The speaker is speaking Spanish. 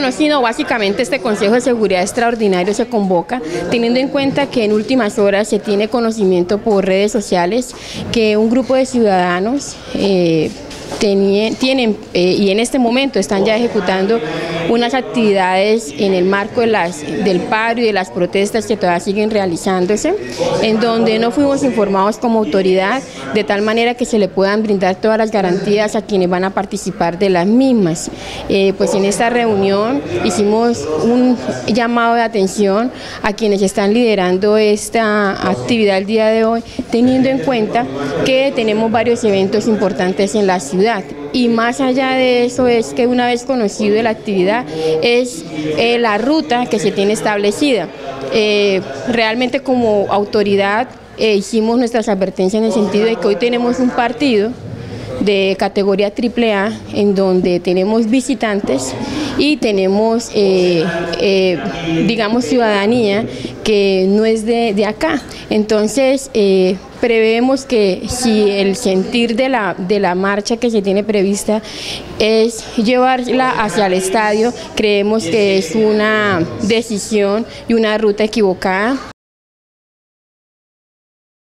Bueno, básicamente este Consejo de Seguridad Extraordinario se convoca teniendo en cuenta que en últimas horas se tiene conocimiento por redes sociales que un grupo de ciudadanos eh, tienen eh, y en este momento están ya ejecutando unas actividades en el marco de las, del paro y de las protestas que todavía siguen realizándose, en donde no fuimos informados como autoridad, de tal manera que se le puedan brindar todas las garantías a quienes van a participar de las mismas. Eh, pues en esta reunión hicimos un llamado de atención a quienes están liderando esta actividad el día de hoy, teniendo en cuenta que tenemos varios eventos importantes en la ciudad y más allá de eso es que una vez conocido la actividad es eh, la ruta que se tiene establecida. Eh, realmente como autoridad eh, hicimos nuestras advertencias en el sentido de que hoy tenemos un partido de categoría AAA en donde tenemos visitantes y tenemos, digamos, ciudadanía que no es de, de acá. Entonces, prevemos que si el sentir de la, de la marcha que se tiene prevista es llevarla hacia el estadio, creemos que es una decisión y una ruta equivocada